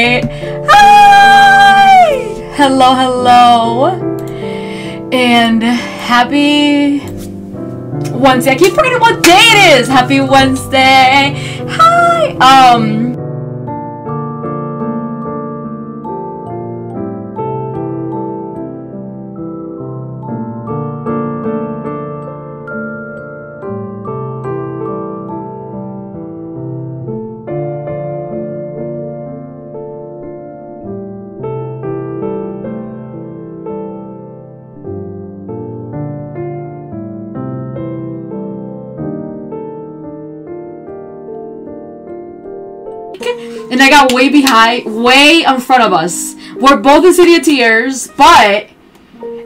Alright. Hi! Hello, hello. And happy Wednesday. I keep forgetting what day it is. Happy Wednesday. Hi. Um and I got way behind, way in front of us. We're both in City of Tears, but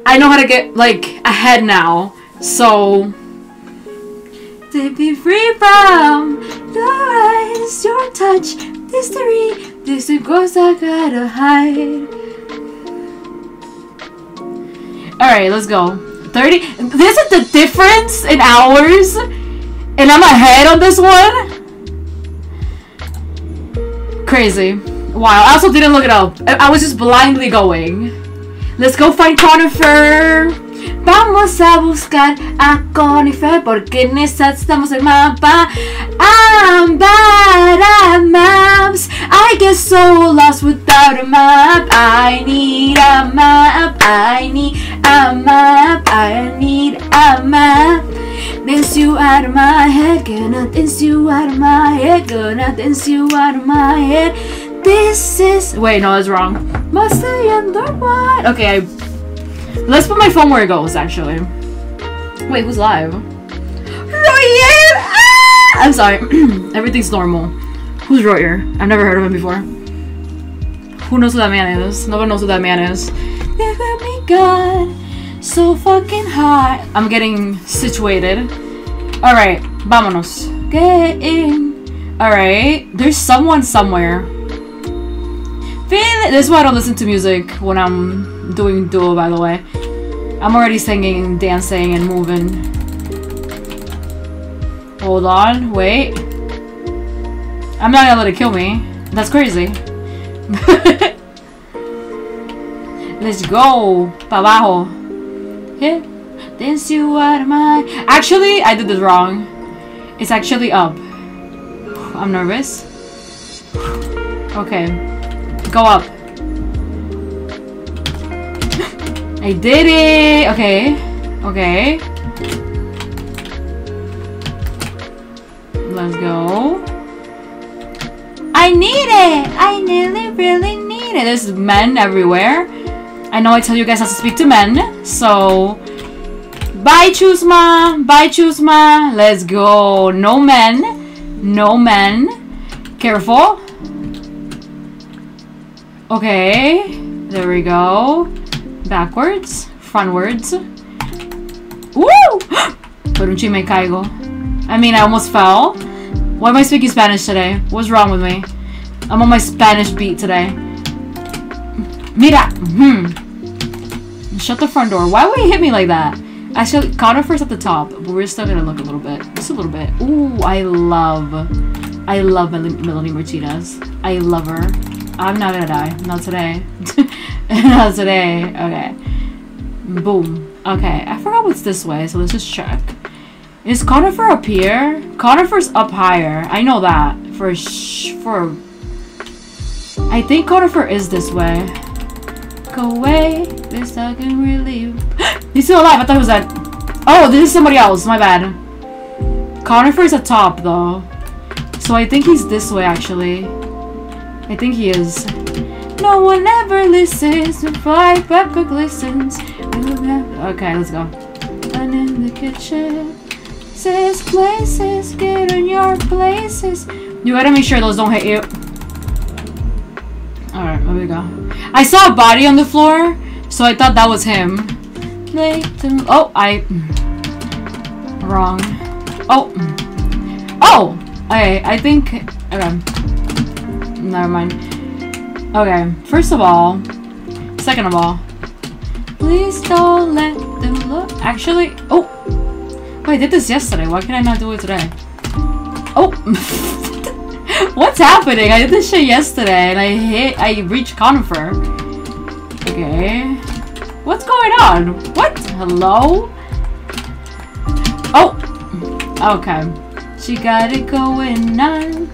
I know how to get like ahead now. So to be free from your eyes, your touch, mystery, this is ghost I gotta hide. All right, let's go. Thirty. This is the difference in hours, and I'm ahead on this one. Crazy. Wow, I also didn't look it up. I, I was just blindly going. Let's go find Conifer. Vamos a buscar a Conifer porque necesitamos el mapa. I'm bad at maps. I get so lost without a map. I need a map. I need a map. I need a map. Dance you out of my head, gonna dance you out of my head, gonna dance you out of my head. This is wait, no, that's wrong. Must under what? Okay, I... let's put my phone where it goes. Actually, wait, who's live? Royer! Ah! I'm sorry. Everything's normal. Who's Royer? I've never heard of him before. Who knows who that man is? No one knows who that man is. Never me God so fucking hot. I'm getting situated. Alright, vámonos. Get in. Alright, there's someone somewhere. Feel. This is why I don't listen to music when I'm doing duo, by the way. I'm already singing, dancing, and moving. Hold on, wait. I'm not gonna let it kill me. That's crazy. Let's go. Pa abajo. Yeah. Dance you out of my... Actually, I did this wrong. It's actually up. I'm nervous. Okay. Go up. I did it! Okay. Okay. Let's go. I need it! I really, really need it. There's men everywhere. I know I tell you guys how to speak to men, so... Bye, Chusma! Bye, Chusma! Let's go. No men. No men. Careful. Okay. There we go. Backwards. Frontwards. Woo! Por un me caigo. I mean, I almost fell. Why am I speaking Spanish today? What's wrong with me? I'm on my Spanish beat today. Mira! Hmm. Shut the front door. Why would he hit me like that? Actually, Conifer's at the top, but we're still gonna look a little bit. Just a little bit. Ooh, I love... I love Mel Melanie Martinez. I love her. I'm not gonna die. Not today. not today. Okay. Boom. Okay, I forgot what's this way, so let's just check. Is Conifer up here? Conifer's up higher. I know that. For sh for... I think Conifer is this way. Go away. This I can relieve. He's still alive. I thought he was dead. Oh, this is somebody else. My bad. Conifer's at top, though. So I think he's this way, actually. I think he is. No one ever listens to fly pepper glistens. Okay, let's go. And in the kitchen. Says places, get in your places. You gotta make sure those don't hit you. Alright, there we go. I saw a body on the floor, so I thought that was him. Um, oh, I... Wrong. Oh. Oh! Okay, I think... Okay. Never mind. Okay, first of all... Second of all... Please don't let them look... Actually... Oh! Wait, I did this yesterday. Why can I not do it today? Oh! What's happening? I did this shit yesterday and I hit I reached Conifer. Okay. What's going on? What? Hello? Oh! Okay. She got it going on.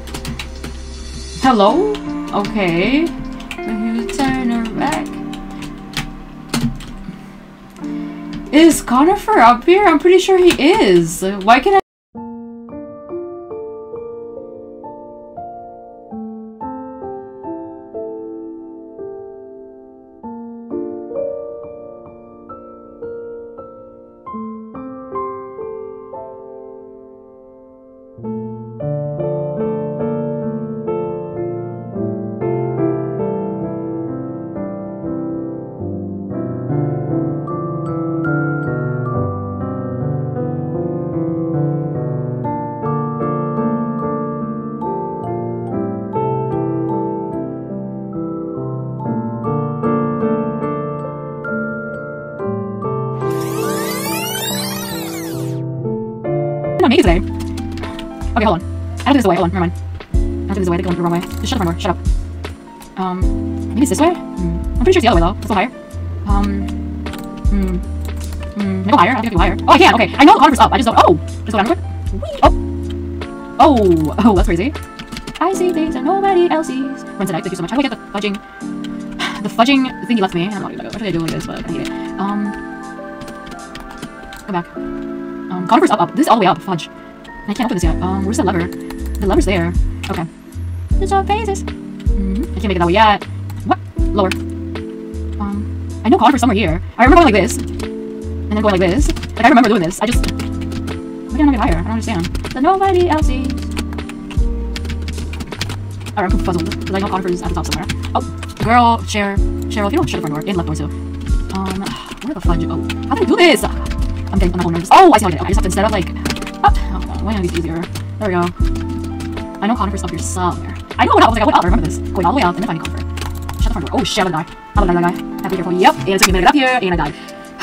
Hello? Okay. You turn her back. Is Conifer up here? I'm pretty sure he is. Why can I me today. Okay, hold on. I have to this away. Hold on, never mind. I have to this away. I think going the wrong way. Just shut front door. Shut up. Um, maybe it's this way? Hmm. I'm pretty sure it's the other way though. Let's go higher. Um, hmm. Hmm. Can I go higher? I think I can go higher. Oh, I can. Okay. I know the conifer's up. I just don't. Oh! Just go down real quick. Oh! Oh! Oh, that's crazy. I see things that nobody else sees. Run tonight. Thank you so much. How do I get the fudging? The fudging thing you left me. I don't know what I do like this, but I hate it. Um, go back. Conifer's up, up. This is all the way up. Fudge. I can't open this yet. Um, where's the lever? The lever's there. Okay. There's all phases. Mm -hmm. I can't make it that way yet. What? Lower. Um, I know Conifer's somewhere here. I remember going like this. And then going like this. Like, I remember doing this. I just... Why can't I get higher? I don't understand. That nobody else sees. Alright, I'm puzzled. Because I know Conifer's at the top somewhere. Oh, girl, Cheryl. Cheryl, if you don't shut the front door. In left door too. Um, where the fudge? Oh, how do I do this? I'm getting I'm not nervous. Oh, I see how I did it. I just have to instead of like up. Oh, no, why not be easier? There we go. I know Conifer's up here somewhere. I know what I was like. I went up. I remember this. Going all the way up and then finding Conifer. Shut the front door. Oh shit, I'm gonna die. I'm gonna die. Have to be careful. Yep. And it took me a minute up here, and I died.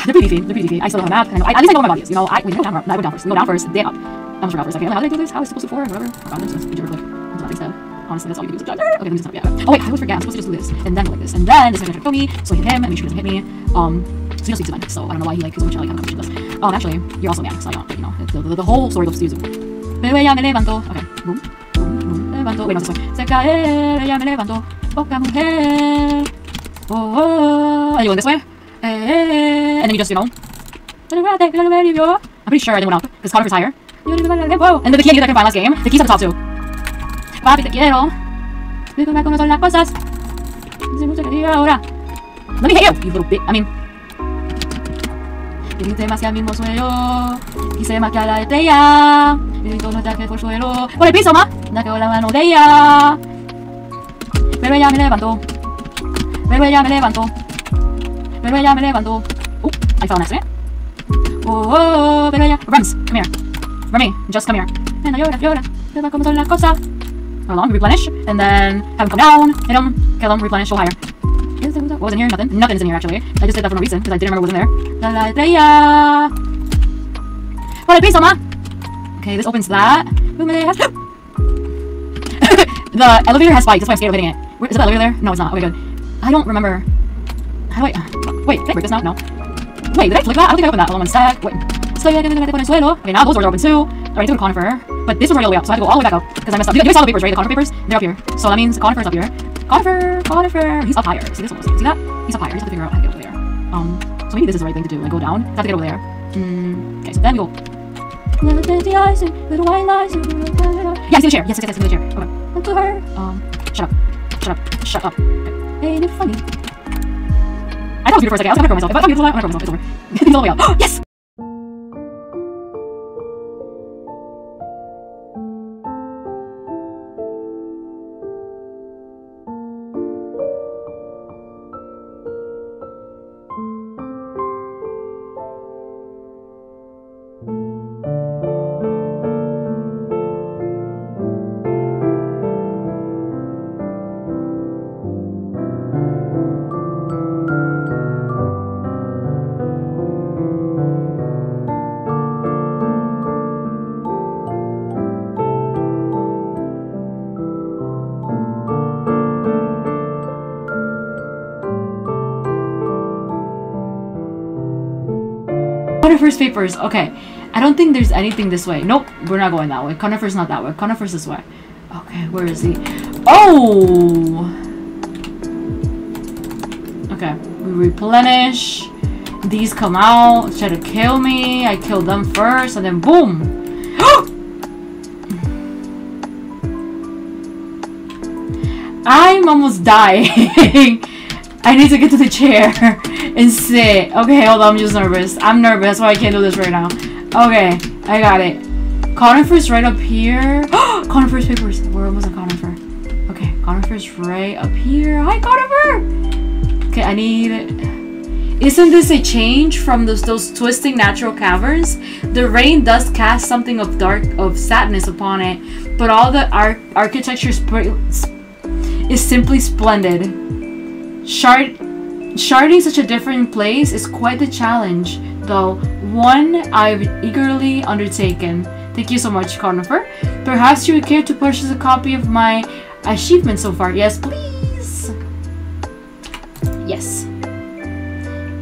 They're beefy. They're beefy. I still don't have a map. And I know, I, at least I know where my body is. You know, I, wait, I go. No, I go down first. Go down first. Then up. I almost forgot for a second. Like, how did I do this? How was I supposed to for? Whatever. Forgot this. Just click. Into that instead. Honestly, that's all you can do is. Okay, let me just yeah. Oh wait, I always forget. I'm supposed to just do this and then go like this, and then this is gonna kill me. So I hit him and make sure he doesn't hit me. Um, he just needs to. So I don't know why he like much like how come this. Um, actually, you're also mad, so I don't. You know, the, the, the whole story goes to Yuzu. Pero ella me levantó. Okay, boom, boom, boom, levantó. Wait, no, this way. Se cae, ella me levantó. Poca mujer. Oh, oh. And you go this way. Eh, and then you just, you know. I'm pretty sure I didn't went up because Conifer's higher. Whoa. And then the key I can find last game. The key's at the top too. Papi, te quiero. Explícame cómo son las cosas. Let me hate you, you little bit. I mean. Viniste más que al mismo suelo. Quise más que a la estrella. Todo no que por suelo. Por el piso. La que la mano de ella. Pero ella me levantó. Pero ella me levantó. Pero ella me levantó. Oh, I to it. Oh, oh, pero. Rems, come here. Remy, just come here. And llora, llora. Cómo son las cosas. Replenish, and then have him come down, hit him, kill him, replenish, go higher. What was in here? Nothing. Nothing's in here, actually. I just did that for no reason, because I didn't remember what was in there. La la estrella! Por el piso, ma! Okay, this opens that. the elevator has spikes, that's why I'm scared of hitting it. Where, is the elevator there? No, it's not. Okay, good. I don't remember. How do I... Uh, wait, did I break this now? No. Wait, did I flick that? I don't think I opened that. Hold on one sec. Wait. Okay, now those doors are open too. Alright, to the conifer. But this was all the way up, so I had to go all the way back up. Because I messed up. You, you saw the papers, right? The conifer papers? They're up here. So that means the conifer's up here. Conifer! Conifer! He's up higher. See this one? See that? He's up higher. You just have to figure out how to get over there. Um, so maybe this is the right thing to do. Like, go down. Have to get over there. Mm, okay, so then we go. Yeah, I see the chair. Yes, yes, yes, I see the chair. Okay. To her. Um, shut up. Shut up. Shut up. Okay. Ain't it funny? I thought it was beautiful for a second. I was gonna grow myself. If I thought beautiful, I'm gonna grow myself. It's over. He's all the way up. yes! Conifer's papers. Okay. I don't think there's anything this way. Nope, we're not going that way. Conifer's not that way. Conifer's this way. Okay, where is he? Oh! Okay, we replenish. These come out, try to kill me. I kill them first, and then boom! I'm almost dying. I need to get to the chair and sit. Okay, hold on, I'm just nervous. I'm nervous, that's why I can't do this right now. Okay, I got it. Conifer's right up here. Conifer's papers. Where was the conifer? Okay, conifer's right up here. Hi, conifer! Okay, I need... Isn't this a change from those, those twisting natural caverns? The rain does cast something of dark, of sadness upon it, but all the ar architecture is simply splendid. Shard sharding such a different place is quite the challenge, though one I've eagerly undertaken. Thank you so much, Conifer. Perhaps you would care to purchase a copy of my achievement so far. Yes, please. Yes.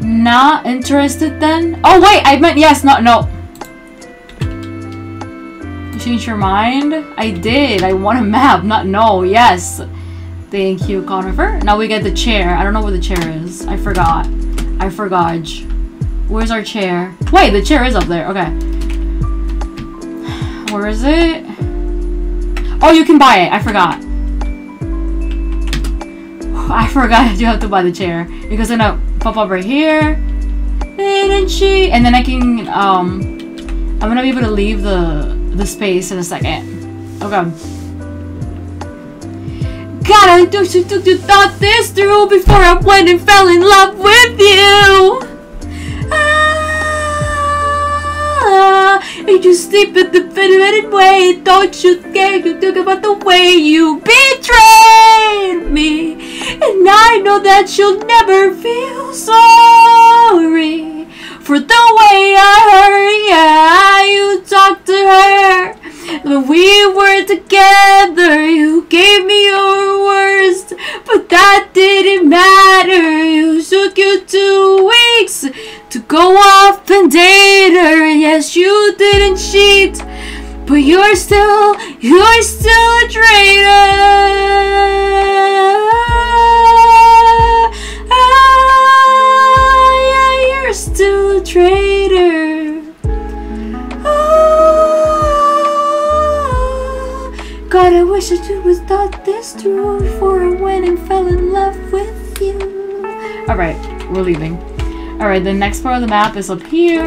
Not interested then? Oh wait, I meant yes, not no. You changed your mind? I did. I want a map, not no. Yes. Thank you, Conifer. Now we get the chair. I don't know where the chair is. I forgot. I forgot. Where's our chair? Wait, the chair is up there. Okay. Where is it? Oh, you can buy it. I forgot. I forgot you have to buy the chair. Because then I pop up right here. She and then I can um I'm gonna be able to leave the the space in a second. Okay. Gotta do you, do, you thought this through before I went and fell in love with you. Ah, and you sleep in the fitted way. Don't you care you think about the way you betrayed me. And I know that you'll never feel sorry for the way I hurt yeah, you talked to her. When we were together, you gave me your worst, but that didn't matter. You took you two weeks to go off and date her. Yes, you didn't cheat, but you're still, you're still a traitor. I wish that you would thought this through before I went and fell in love with you. Alright, we're leaving. Alright, the next part of the map is up here.